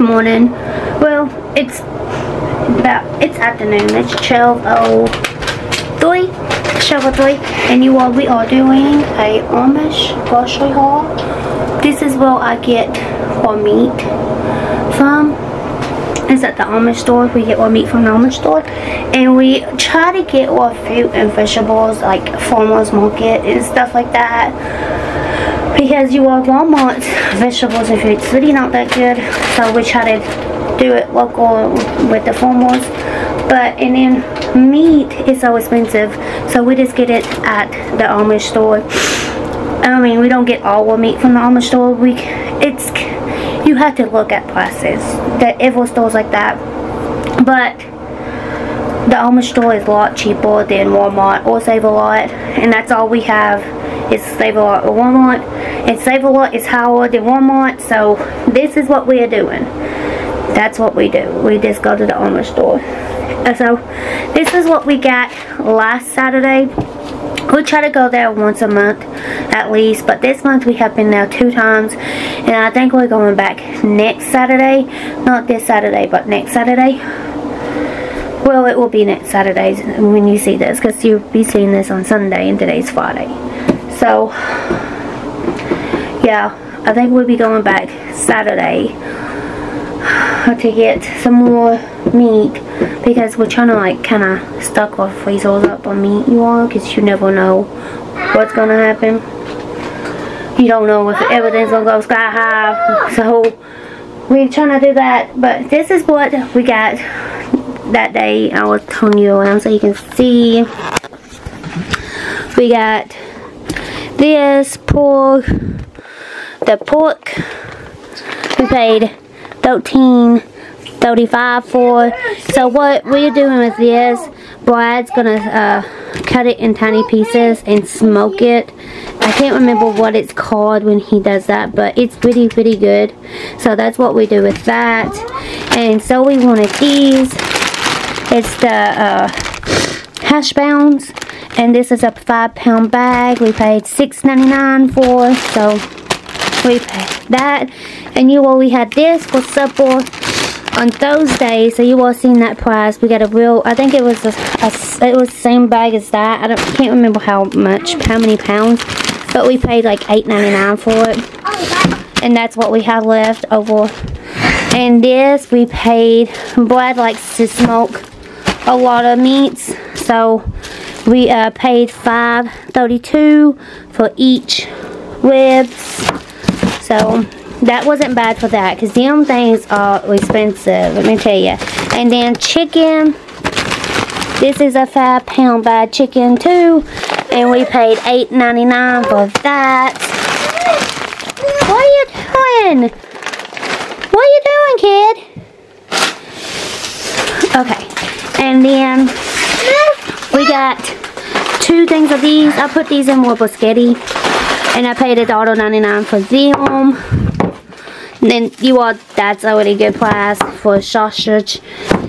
morning. Well, it's about, it's afternoon. It's 12.03, 12.03, and you all, we are doing a Amish grocery haul. This is where I get our meat from. Is at the Amish store. We get our meat from the Amish store. And we try to get our fruit and vegetables, like farmer's market and stuff like that because you are Walmart's vegetables and fruits really not that good. So we try to do it local with the farmers but and then meat is so expensive so we just get it at the Amish store. I mean we don't get all our meat from the Amish store. We it's you have to look at prices. The evil stores like that. But the Amish store is a lot cheaper than Walmart or Save a Lot and that's all we have is Save a Lot at Walmart. And Save a Lot is higher than Walmart so this is what we are doing. That's what we do. We just go to the Amish store. So this is what we got last Saturday. We try to go there once a month at least but this month we have been there two times and I think we're going back next Saturday. Not this Saturday but next Saturday. Well, it will be next Saturday when you see this because you'll be seeing this on Sunday and today's Friday. So, yeah, I think we'll be going back Saturday to get some more meat because we're trying to like kind of stock our freezers up on meat you all because you never know what's to happen. You don't know if everything's to go sky high. So, we're trying to do that. But this is what we got that day I was telling you around so you can see. We got this pork, the pork we paid 13 35 for. So what we're doing with this, Brad's gonna uh, cut it in tiny pieces and smoke it. I can't remember what it's called when he does that, but it's pretty, pretty good. So that's what we do with that. And so we wanted these. It's the uh, hash browns, and this is a five pound bag. We paid $6.99 for, so we paid that. And you all, we had this for supper on Thursday, so you all seen that price. We got a real, I think it was a, a it was the same bag as that. I don't, can't remember how much, how many pounds, but we paid like $8.99 for it. And that's what we have left over. And this we paid, Brad likes to smoke a lot of meats. So we uh, paid five thirty-two for each ribs. So that wasn't bad for that because them things are expensive. Let me tell you. And then chicken. This is a five pound bag chicken too. And we paid $8.99 for that. What are you doing? What are you doing, kid? Okay. And then we got two things of these. I put these in with spaghetti. And I paid $1.99 for them. And then you all, that's already good price for sausage.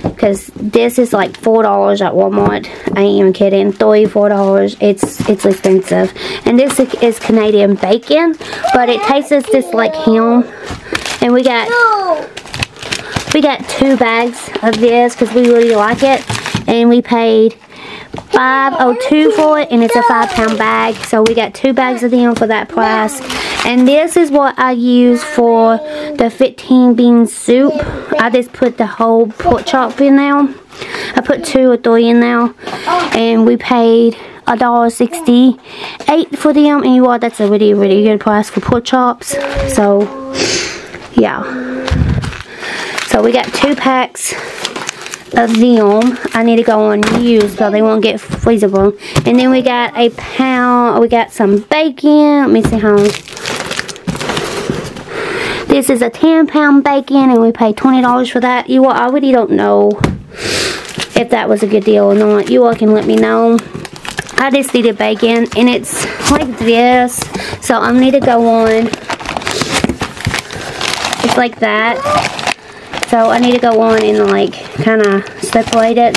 Because this is like $4 at Walmart. I ain't even kidding. $3, $4. It's, it's expensive. And this is Canadian bacon. But it tastes just like ham. And we got we got two bags of this because we really like it. And we paid 502 for it and it's a five pound bag. So we got two bags of them for that price. And this is what I use for the 15 bean soup. I just put the whole pork chop in there. I put two or three in there. And we paid a dollar sixty-eight for them. And you all, that's a really, really good price for pork chops. So, yeah. So we got two packs of them. I need to go on use so they won't get freezable. And then we got a pound, we got some bacon. Let me see how. This is a 10 pound bacon and we paid $20 for that. You all, I really don't know if that was a good deal or not. You all can let me know. I just needed bacon and it's like this. So I need to go on. It's like that. So I need to go on and like kind of separate it.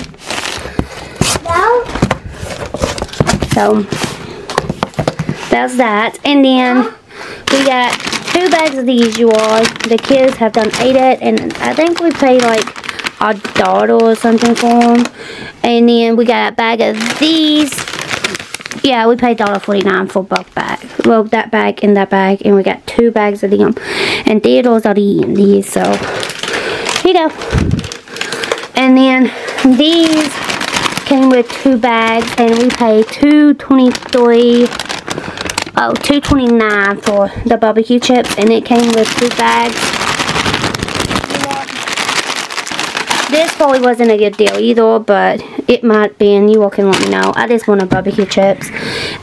So that's that. And then we got two bags of these, you all. The kids have done ate it, and I think we paid like a dollar or something for them. And then we got a bag of these. Yeah, we paid $1.49 for both bags. Well, that bag and that bag, and we got two bags of them. And Theodore's already eating these, so here you go. And then these came with two bags, and we paid two twenty-three. Oh, two twenty-nine for the barbecue chips, and it came with two bags. This probably wasn't a good deal either, but it might be, and you all can let me know. I just wanted barbecue chips.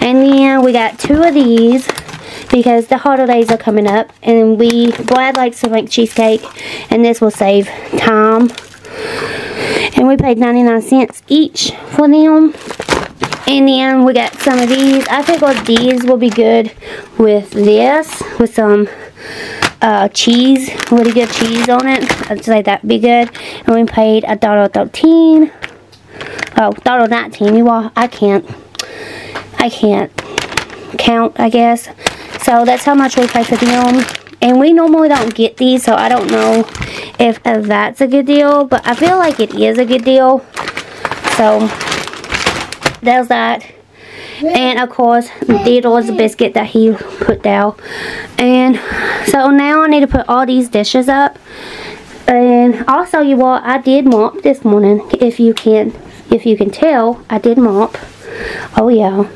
And then we got two of these because the holidays are coming up, and we, Brad likes to make cheesecake, and this will save time. And we paid 99 cents each for them. And then we got some of these. I think all these will be good with this, with some uh, cheese, really good cheese on it. I'd say that'd be good. And we paid a dollar thirteen. Oh, dollar nineteen. You all, I can't, I can't count. I guess. So that's how much we paid for them. And we normally don't get these, so I don't know if that's a good deal. But I feel like it is a good deal. So, there's that. And of course, Theodore's biscuit that he put down. And so now I need to put all these dishes up. And also you all, I did mop this morning. If you can, if you can tell, I did mop. Oh yeah.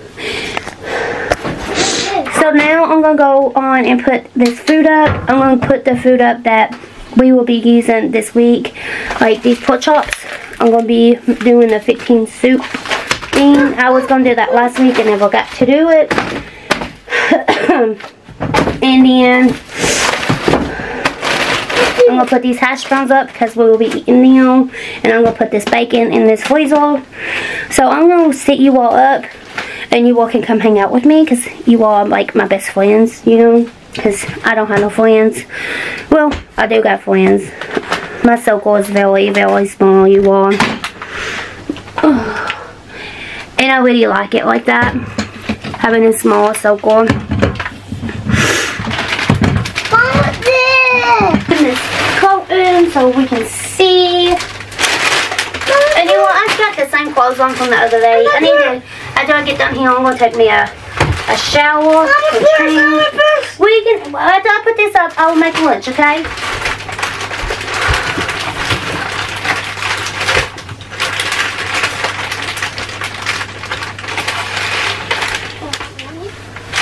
So now I'm going to go on and put this food up. I'm going to put the food up that we will be using this week. Like these pork chops. I'm going to be doing the 15 soup thing. I was going to do that last week and never got to do it. and then I'm going to put these hash browns up because we will be eating them. And I'm going to put this bacon in this freezer. So I'm going to sit you all up and you all can come hang out with me because you all are like my best friends, you know, because I don't have no friends. Well, I do got friends. My circle is very, very small, you all. And I really like it like that, having a small circle. Put this coat so we can see. And you know what, I've got the same clothes on from the other day. I need to after I get done here, I'm going to take me a, a shower. We can, after I put this up, I will make lunch, okay?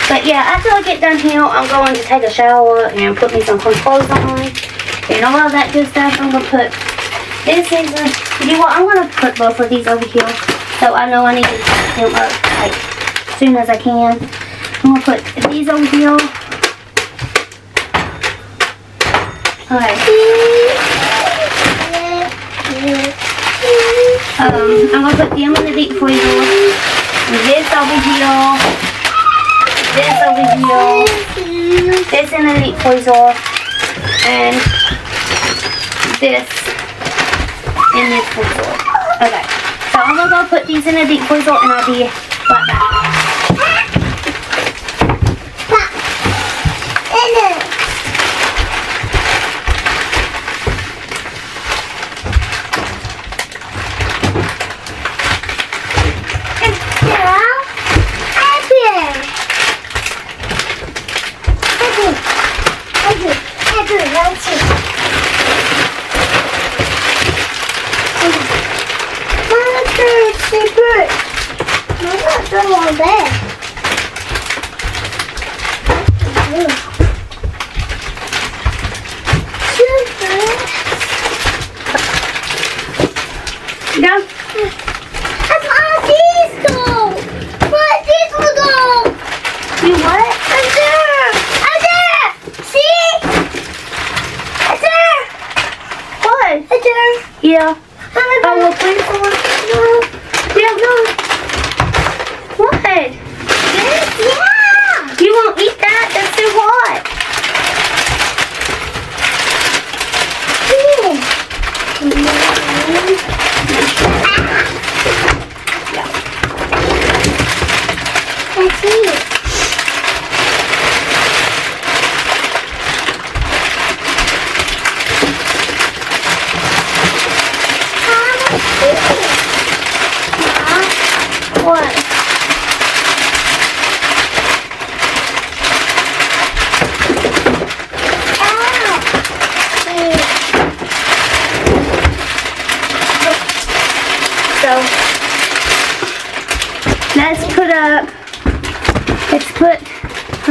But yeah, after I get done here, I'm going to take a shower and put me some clothes on. And all of that good stuff, I'm going to put this is a, you know what, I'm going to put both of these over here. So I know I need to pack them up like as soon as I can. I'm gonna put these over here. Alright. Um, I'm gonna put them in the deep freezer. This over here. This over here. This in the deep freezer. And this in this freezer. Okay. So I'm gonna go put these in a deep freezer and I'll be right back. Bed.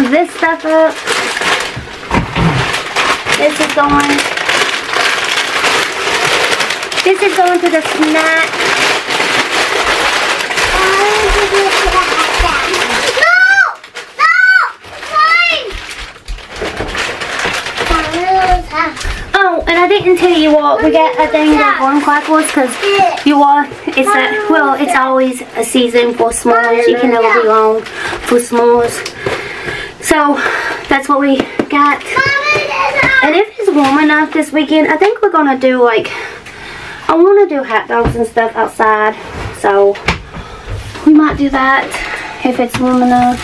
This stuff up. This is going, this is going to the snack Oh, and I didn't tell you what we got. I think the graham was because you are. It's a well. It's always a season for s'mores. You can never be wrong for s'mores. So that's what we got. And if it's warm enough this weekend, I think we're gonna do like I want to do hot dogs and stuff outside. So we might do that if it's warm enough.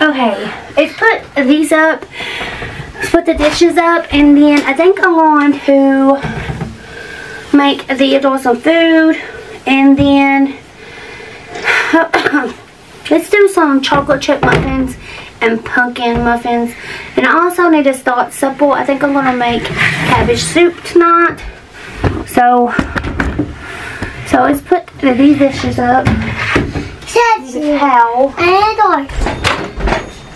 Okay, let's put these up. Put the dishes up, and then I think I'm going to make Theodore some food, and then let's do some chocolate chip muffins and pumpkin muffins. And I also need to start supper. I think I'm to make cabbage soup tonight. So, so let's put these dishes up. How?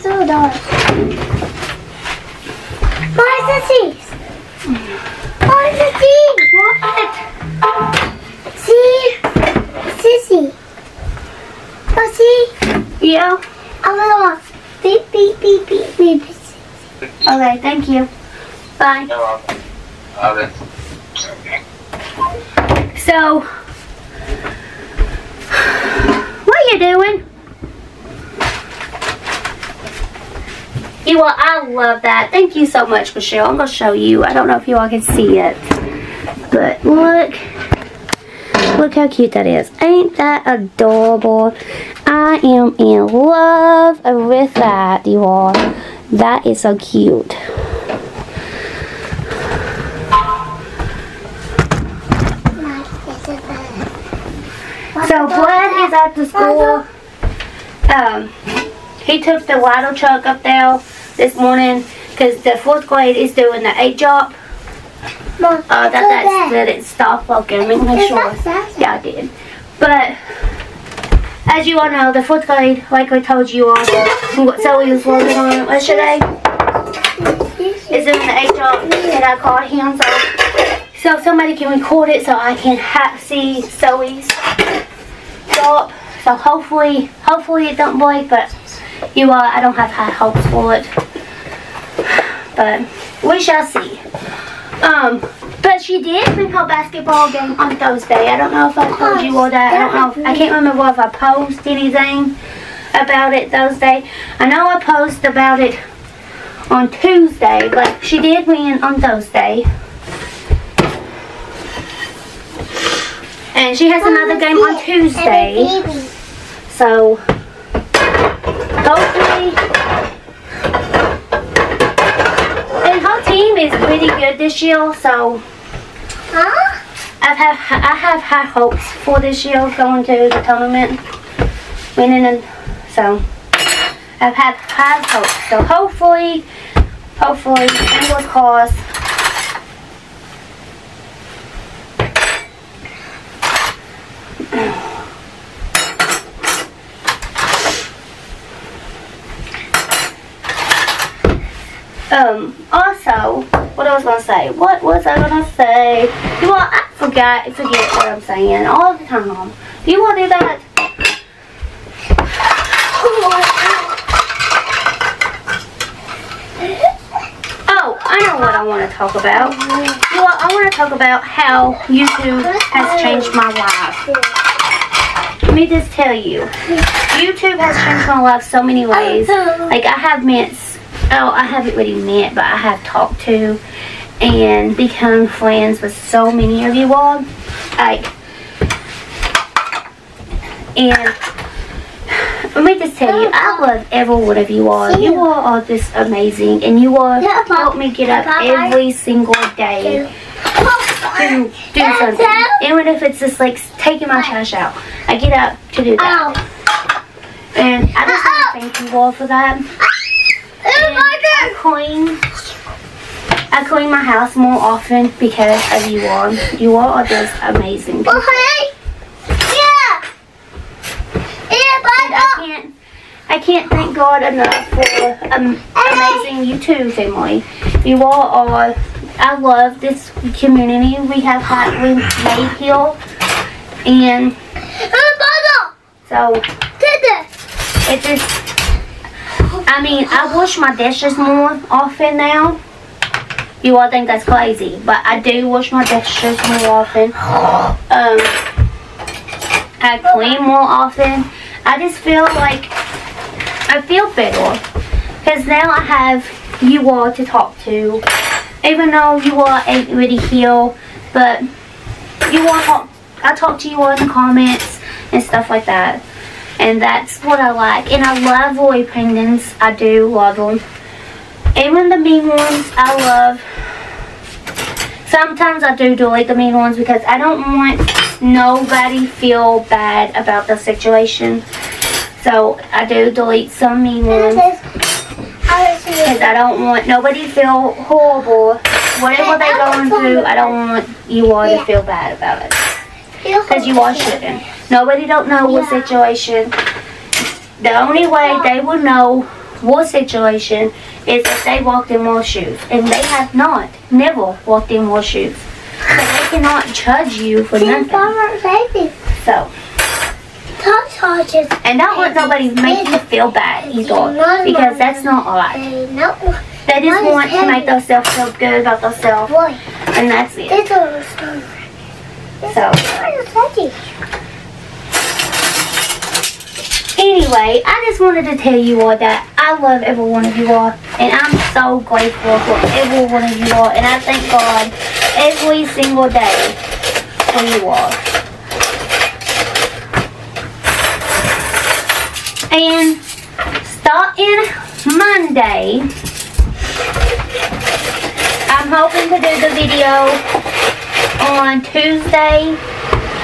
So dark. Where's the cheese? Where's the cheese? What? See? Sissy. Oh, see? Yeah. A little beep, beep, beep, beep, beep. Okay, thank you. Bye. You're welcome. Okay. So, what are you doing? You know, I love that. Thank you so much, Michelle. I'm going to show you. I don't know if you all can see it. But look. Look how cute that is. Ain't that adorable? I am in love with that, you all. That is so cute. So Brad is at the school. Um, he took the ladder truck up there this morning because the fourth grade is doing the eight job. Uh, that that's that it Stop working. Make me sure. Yeah, I did. But as you all know, the fourth grade, like I told you all, what Zoe was working on yesterday, is doing the eight job, and I called him so so somebody can record it so I can ha- see Zoe's job. So hopefully, hopefully it don't break, but you are, I don't have high hopes for it. But we shall see. Um, but she did bring her basketball game on Thursday. I don't know if I told you all that. I don't know. If, I can't remember if I posted anything about it Thursday. I know I posted about it on Tuesday, but she did win on Thursday. And she has another game on Tuesday. So hopefully and her team is pretty good this year, so Huh? I have I have high hopes for this year going to the tournament, winning, and so I've had high hopes. So hopefully, hopefully, fingers crossed. Um, also, what I was gonna say. What was I gonna say? You know, I forgot forget what I'm saying all the time. Do you wanna do that? Oh, I know what I want to talk about. You know, I want to talk about how YouTube has changed my life. Let me just tell you, YouTube has changed my life so many ways. Like I have met, oh, I haven't really met, but I have talked to and become friends with so many of you all. Like, and let me just tell you, I love every one of you all. You all are just amazing, and you all help me get up every single day. To do something. Even if it's just like taking my trash out, I get up to do that. And I just want to thank you all for that. I clean. I clean my house more often because of you all. You all are just amazing. people. Hey. Yeah. Yeah, And I can't I can't thank God enough for um, amazing YouTube family. You all are I love this community we have had we made here and so it just I mean I wash my dishes more often now. You all think that's crazy, but I do wash my dishes more often. Um, I clean more often. I just feel like I feel better because now I have you all to talk to. Even though you all ain't really here, but you all talk. I talk to you all in the comments and stuff like that, and that's what I like. And I love Roy pendants. I do love them. Even the mean ones, I love. Sometimes I do delete the mean ones because I don't want nobody feel bad about the situation. So I do delete some mean ones because I don't want nobody feel horrible. Whatever they're going through, I don't want you all to feel bad about it. Because you all shouldn't. Nobody don't know what situation. The only way they will know what situation is if they walked in more shoes. And they have not, never walked in more shoes. So they cannot judge you for nothing. baby. So, and don't let nobody make you feel bad either. Because that's not alright. They just want to make themselves feel good about themselves. And that's it. it's a stone. So, It's Anyway, I just wanted to tell you all that I love every one of you all, and I'm so grateful for every one of you all, and I thank God every single day for you all. And starting Monday, I'm hoping to do the video on Tuesday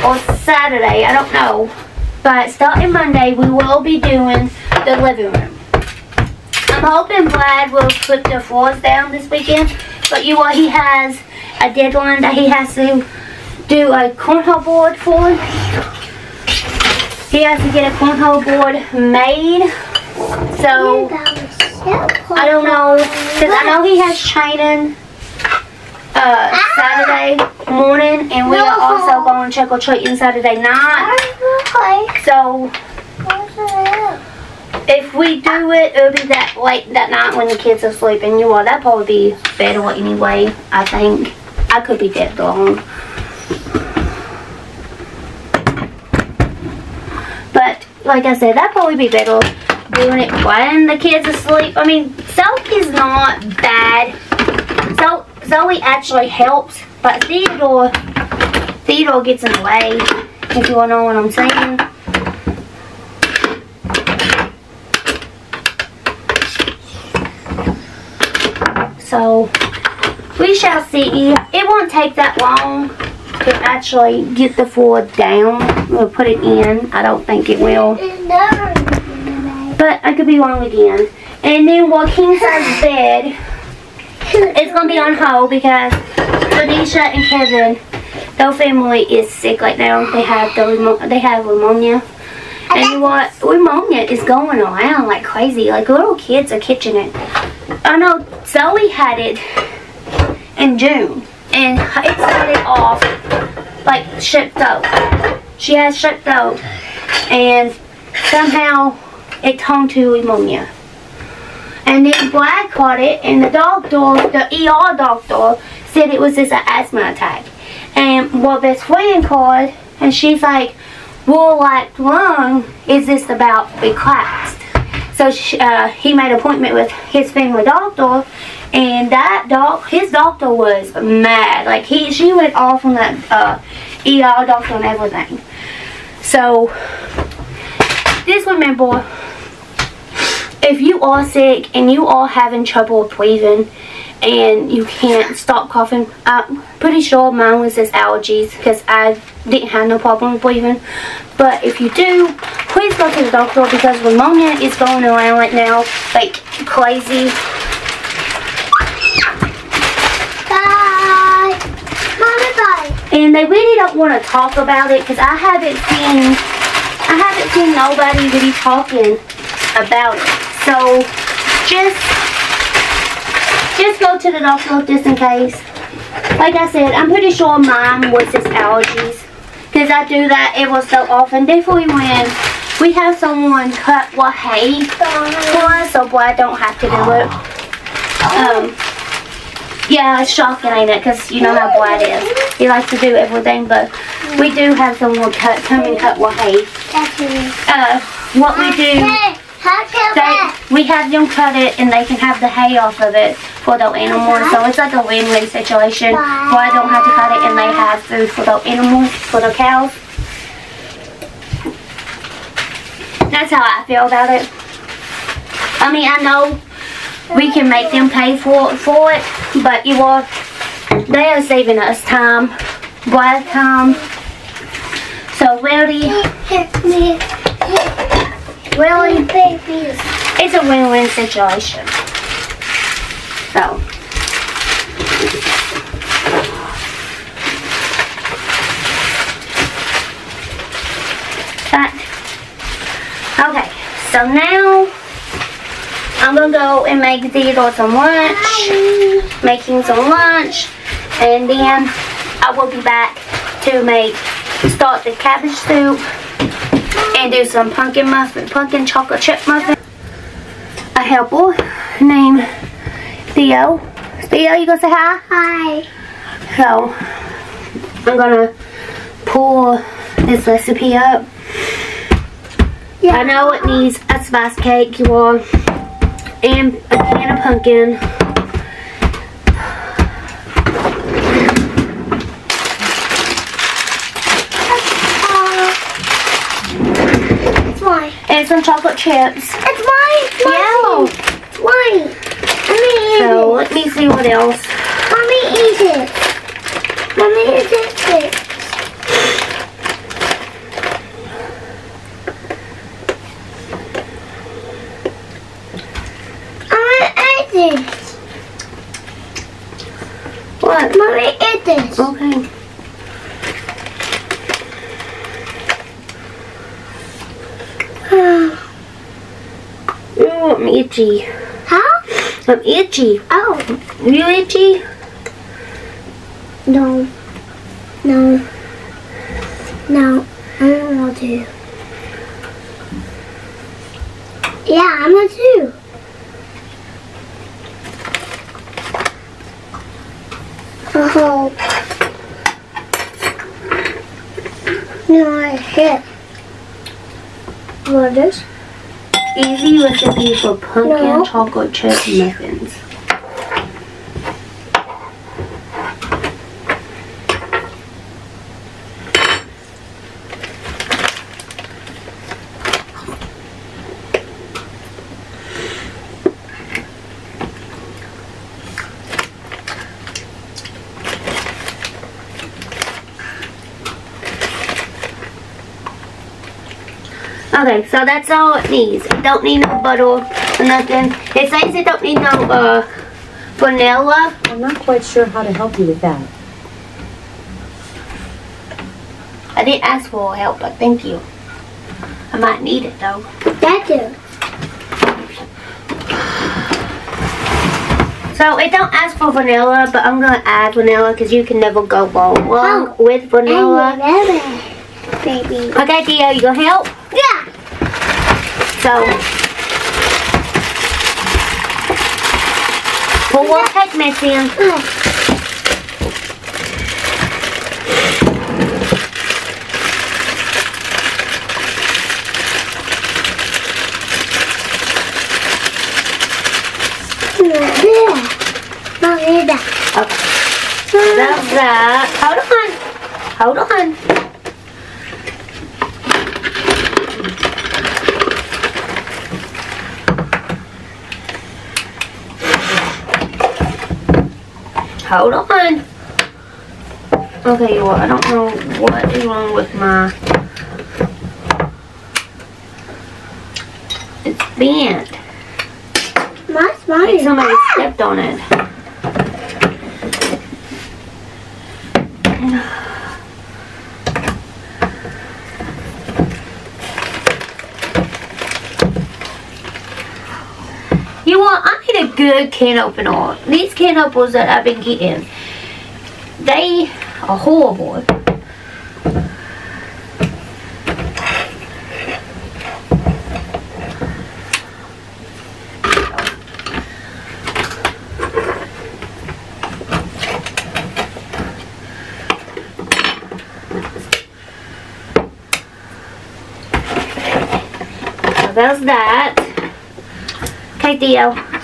or Saturday, I don't know. But starting Monday, we will be doing the living room. I'm hoping Brad will put the floors down this weekend. But you know, he has a deadline that he has to do a cornhole board for. He has to get a cornhole board made. So, I don't know. Because I know he has training uh, Saturday morning. And we are also going trick or treating Saturday night. So, if we do it, it'll be that late that night when the kids are sleeping. You know, that'd probably be better anyway, I think. I could be dead wrong. But, like I said, that'd probably be better doing it when the kids are asleep. I mean, self is not bad. So, Zoe actually helps, but Theodore, Theodore gets in the way, if you all know what I'm saying. So we shall see. It won't take that long to actually get the floor down. We'll put it in. I don't think it will. But I could be wrong again. And then what king size bed is gonna be on hold because Lanisha and Kevin, their family is sick right now. They have the they have pneumonia. And what? Pneumonia is going around like crazy. Like little kids are catching it. I know Zoe had it in June, and it started off like strep. She had strep and somehow it turned to pneumonia. And then Brad caught it, and the doctor, the ER doctor, said it was just an asthma attack. And what best friend called, and she's like, well, like lung is just about collapsed. So she, uh, he made an appointment with his family doctor, and that doc, his doctor was mad. Like he, she went off on that uh, ER doctor and everything. So just remember, if you are sick and you are having trouble breathing and you can't stop coughing, I'm pretty sure mine was just allergies because I didn't have no problem breathing. But if you do, please go to the doctor because pneumonia is going around right now like crazy. Bye. Mommy, bye. And they really don't want to talk about it because I haven't seen I haven't seen nobody really talking about it. So just just go to the doctor just in case. Like I said, I'm pretty sure mine was just allergies. Because I do that ever so often. Definitely when we have someone cut what hay for us, so boy, I don't have to do it. Um, yeah, it's shocking, ain't it? Because you know how boy is. He likes to do everything, but we do have someone cut, come and cut what hay. Uh, what we do, Hey, how come they, we have them cut it and they can have the hay off of it for the animals. So it's like a win-win situation. Where I don't have to cut it and they have food for the animals, for the cows. That's how I feel about it. I mean, I know we can make them pay for for it, but you are they are saving us time, blood time. So really, Really, Babies. it's a win-win situation. So. That. Okay, so now I'm gonna go and make Theodore some lunch, making some lunch, and then I will be back to make start the cabbage soup and do some pumpkin muffin, pumpkin chocolate chip muffin. A helper named Theo. Theo, you gonna say hi? Hi. So I'm gonna pull this recipe up. I know it needs a spice cake, you all, and a can of pumpkin. Some chocolate chips. It's mine. It's mine. It's mine. Let me eat So let me see what else. it. Let me eat it. Let me eat it. I want to eat this. What? Mommy, eat this. Okay. Ooh, I'm itchy. Huh? I'm itchy. Oh. You itchy? No. No. No. I don't want to. Yeah, I'm a too. Oh. No, I hit. What is? Easy recipe for pumpkin No. chocolate chip muffins. Okay, so that's all it needs. Don't need no butter nothing. It says it don't need no uh, vanilla. I'm not quite sure how to help you with that. I didn't ask for help, but thank you. I might need it though. That do. So it don't ask for vanilla, but I'm gonna add vanilla because you can never go wrong wrong with vanilla. And baby. Okay, Theo, you gonna help? Yeah. So pour one cake mix in. Yeah. Mommy, that. Okay. That's that. Hold on. Hold on. Hold on. Okay, well, I don't know what is wrong with my... It's bent. My mine. somebody ah! stepped on it. Good can opener. These can openers that I've been getting, they are horrible. So there's that. Okay, Theo.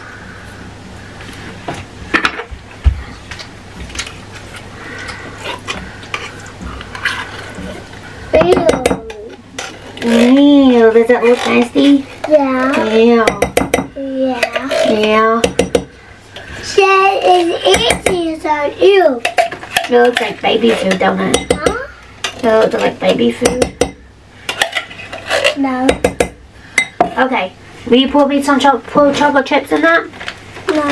Ew. Does that look nasty? Yeah. Ew. Yeah. Yeah. That is eating so ew. It looks like baby food, don't it? Huh? It looks like baby food. No. Okay. Will you pour me some cho- pour chocolate chips in that? No.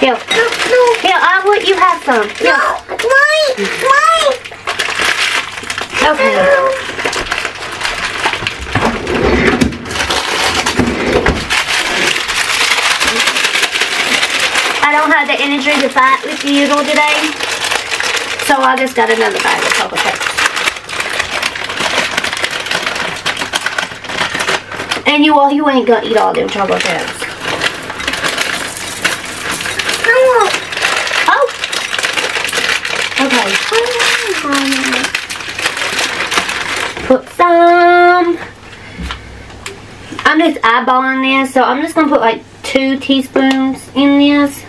Here. No. No. Here, I want you have some. Here. No. Mine. Okay. I don't have the energy to fight with you today. So I just got another bag of chocolate chips. And you all, you ain't gonna eat all them chocolate chips. Oh! Okay. I want. Put some. I'm just eyeballing this, so I'm just gonna put like two teaspoons in this.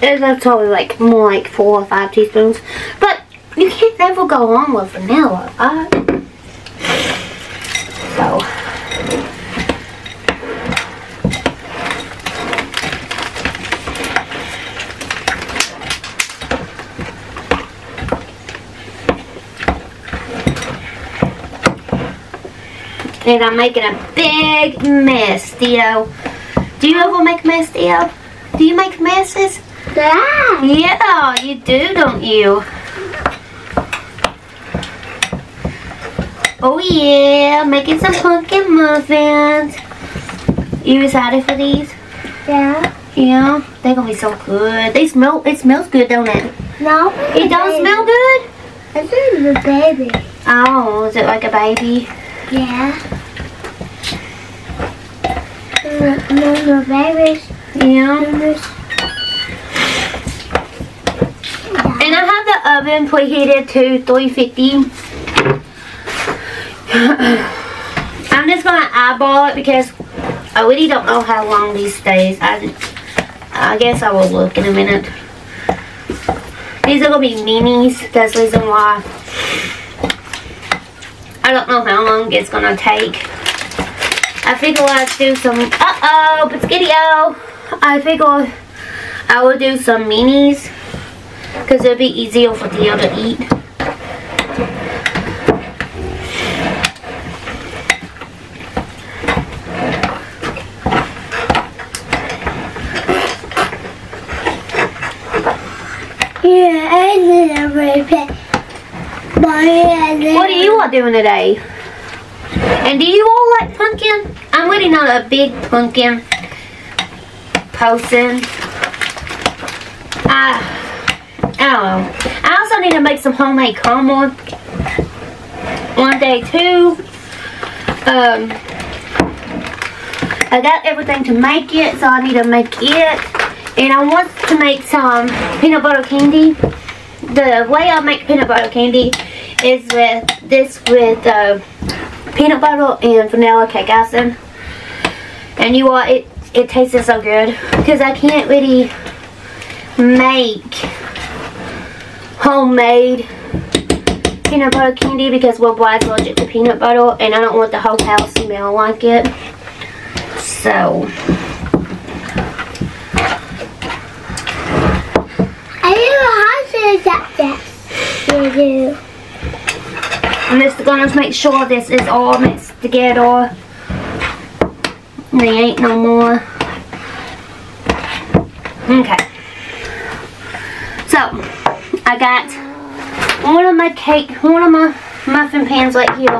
It's probably like more like four or five teaspoons. But you can't never go wrong with vanilla. Uh, and I'm making a big mess, Theo. Do you ever make mess, Theo? Do you make messes? Yeah. Yeah, you do, don't you? Oh yeah, making some pumpkin muffins. You excited for these? Yeah. Yeah, they're gonna be so good. They smell, it smells good, don't it? No. It don't smell good? This is a baby. Oh, is it like a baby? Yeah. No babies. Babies. And I have the oven preheated to 350. I'm just gonna eyeball it because I really don't know how long these stays. I, I guess I will look in a minute. These are gonna be minis. That's the reason why. I don't know how long it's gonna take. I figure I'll do some. Uh oh, Biscuitio. I figure I will do some minis because it'll be easier for Theo to eat. Yeah, I need a baby. What are you all doing today? And do you all like pumpkin? I'm waiting on a big pumpkin person. I, I don't know. I also need to make some homemade caramel one day too. Um, I got everything to make it, so I need to make it. And I want to make some peanut butter candy. The way I make peanut butter candy is with this with uh, peanut butter and vanilla cake icing. And you are it it tastes so good because I can't really make homemade peanut butter candy because we're boys allergic to peanut butter and I don't want the whole house smell like it. So I don't know how to this. You do. I'm just gonna make sure this is all mixed together. There ain't no more. Okay. So, I got one of my cake, one of my muffin pans right here.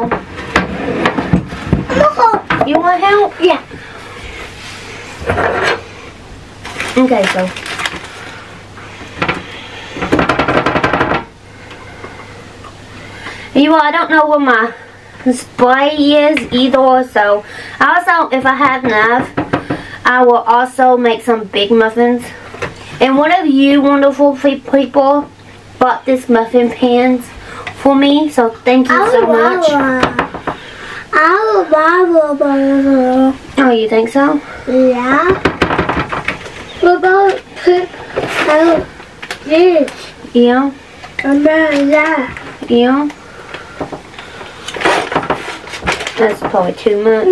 You want help? Yeah. Okay, so. You I don't know where my display is either, so also, if I have enough, I will also make some big muffins. And one of you wonderful people bought this muffin pans for me, so thank you so much. Oh, you think so? Yeah. What about put out this? Yeah, then that. yeah. That's probably too much.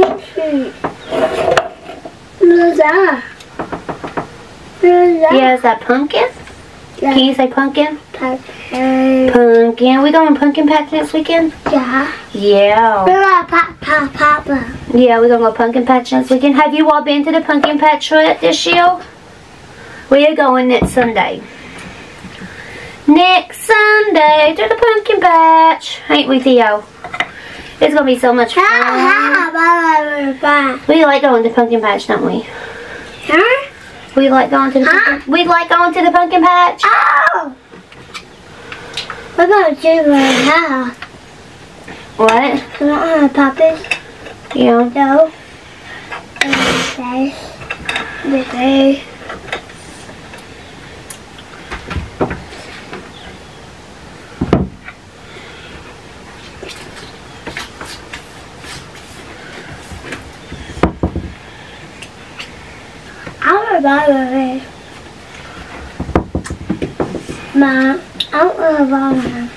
What's that? What's? Yeah, is that pumpkin? Can you say pumpkin? Okay. Pumpkin. We going pumpkin patch next weekend? Yeah. Yeah. We're like pop, pop, papa. Yeah, we're gonna go pumpkin patch next weekend. Have you all been to the pumpkin patch yet this year? We are going next Sunday. Next Sunday to the pumpkin patch. Ain't we, Theo? It's gonna be so much fun. We like going to the pumpkin patch, don't we? Huh? We like going to the Huh? pumpkin, we like going to the pumpkin patch. Oh! We're going to do right now. What? I have puppies? Yeah. No. Okay. Okay. I remember it. Mom, I don't remember.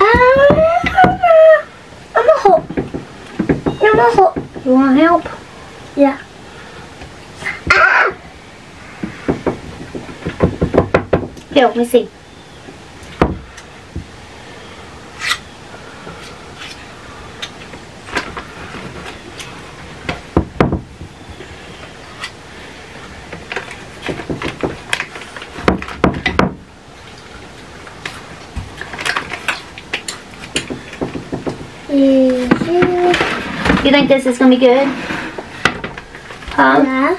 Um, I'm a hope. I'm a hope. You want help? Yeah. Ah! Here, let me see. Easy. You think this is gonna be good? Huh? Yeah.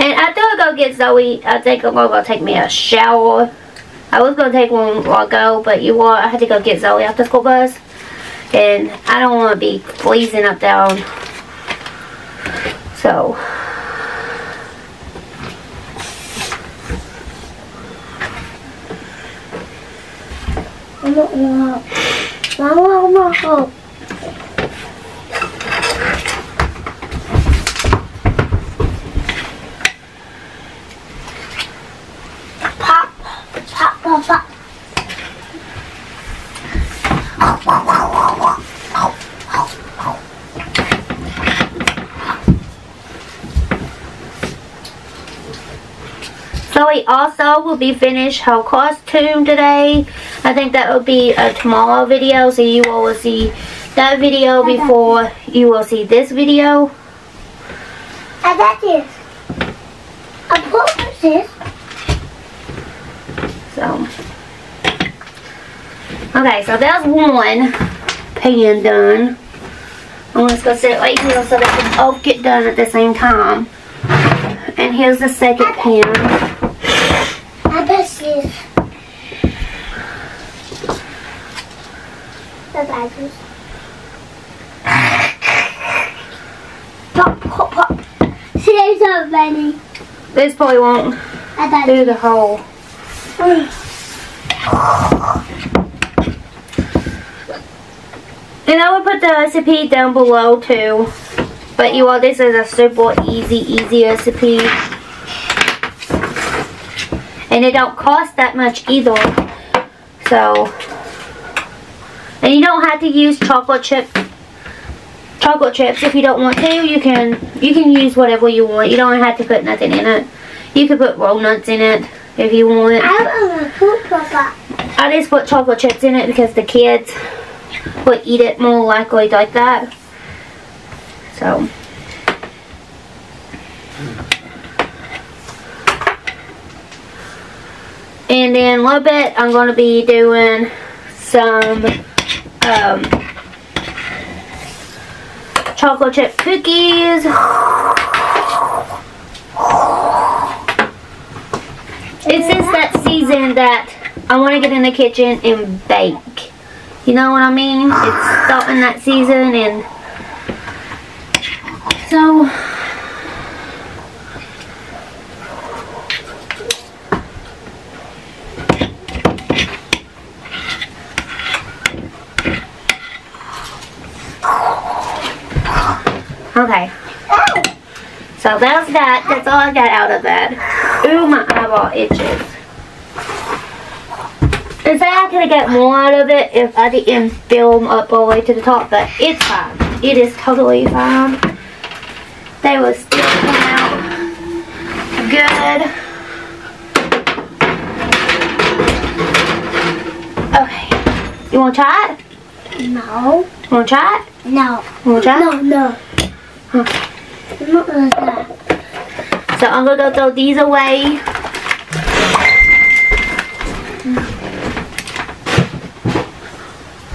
And after I go get Zoe, I think I'm gonna go take me a shower. I was gonna take one while ago, but you want I had to go get Zoe off the school bus, and I don't want to be freezing up down. So I'm not gonna help. Mama, I'm gonna help. Pop, pop, pop, pop. Also will be finished her costume today. I think that will be a tomorrow video, so you all will see that video before you will see this video. I got this. I put this. So, okay, so there's one pan done. I'm just gonna sit right here so they can both get done at the same time. And here's the second pan. I got this. I this. Pop, pop, pop. See, there's so many. This probably won't do the whole. And I will put the recipe down below too. But you all, this is a super easy, easy recipe. And it don't cost that much either. So, and you don't have to use chocolate chip chocolate chips if you don't want to. You can you can use whatever you want. You don't have to put nothing in it. You could put walnuts in it if you want. I want Papa. I just put chocolate chips in it because the kids would eat it more likely like that. So. And then a little bit, I'm going to be doing some um, chocolate chip cookies. It's just that season that I want to get in the kitchen and bake. You know what I mean? It's starting that season and so Okay. So that's that. That's all I got out of that. Ooh, my eyeball itches. They say I could have got more out of it if I didn't film up all the way to the top, but it's fine. It is totally fine. They will still come out good. Okay. You want to try it? No. You want to try it? No. You want to try No, it? no. Okay. I'm not gonna that. So I'm going to go throw these away.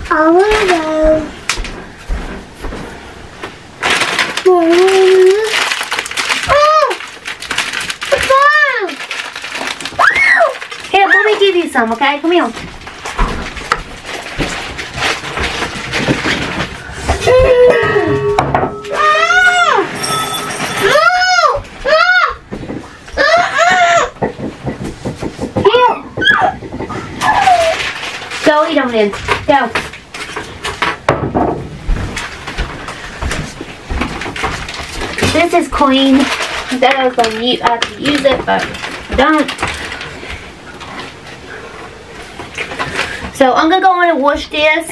I wanna go. Oh! Here, let me give you some, okay? Come here. Then. Go. This is clean. Said I was going to have to use it, but don't. So I'm going to go in and wash this.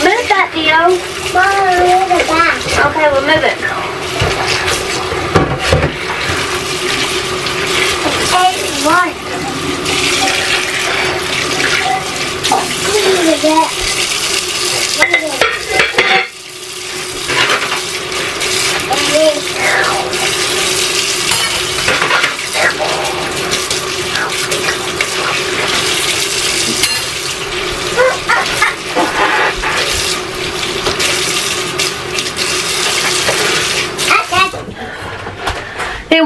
Move that, Theo. Mom, look at that. Okay, we'll move it. Eight, one. Look at that. Look at that. The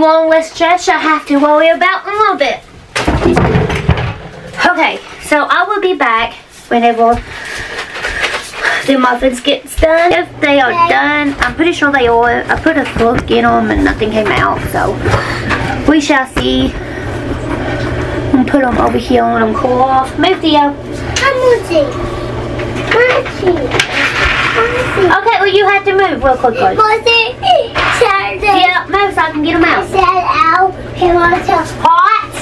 stress I have to worry about in a little bit. Okay, so I will be back whenever the muffins gets done. If they are Okay. done, I'm pretty sure they are. I put a fork in them and nothing came out, so we shall see. I'm put them over here and let them cool off. Move, Theo. Mochi. Mochi. Okay, well you have to move real quickly. Saturday. Yeah, move so I can get them I out. said out. He wants to Hot.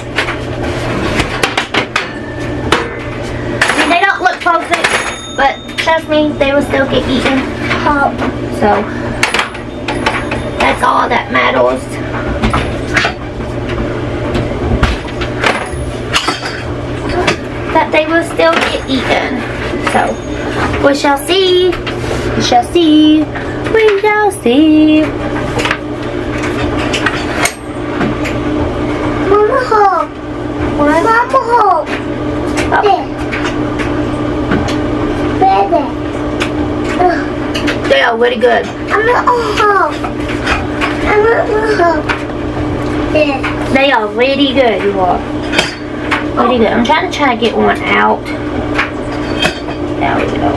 I mean, they don't look perfect, but trust me, they will still get eaten. help. So that's all that matters. That they will still get eaten. So we shall see. We shall see. We shall see. Help. What? Mama help. Oh, There. Where there? They are really good. I'm not help. I'm not help. There. They are really good, you are. Really good. I'm trying to try to get one out. There we go.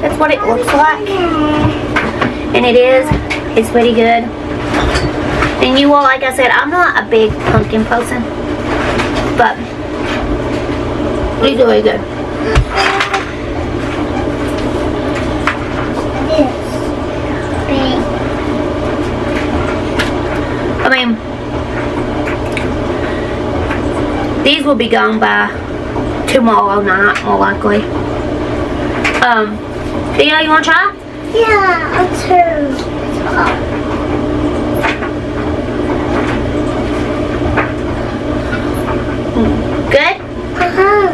That's what it looks like. And it is. It's really good. And you all, like I said, I'm not a big pumpkin person. But You do really good. I mean, these will be gone by tomorrow night, more likely. Um, Theo, you want to try? Yeah, I'll turn. Good? Uh-huh.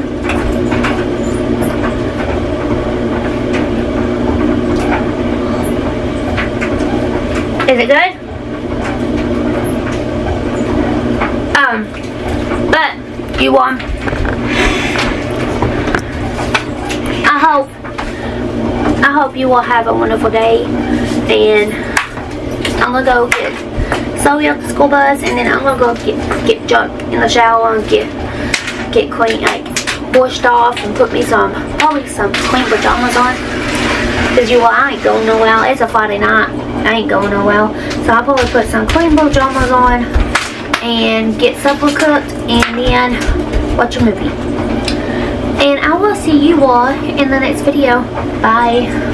Is it good? Um, but you won. I hope, I hope you will have a wonderful day. And I'm gonna go get Zoe up the school bus, and then I'm gonna go get get drunk in the shower and get get clean, like washed off, and put me some probably some clean pajamas on. Cause you, well, I ain't going nowhere. It's a Friday night. I ain't going nowhere. So I'll probably put some clean pajamas on and get supper cooked and then watch a movie. And I will see you all in the next video. Bye.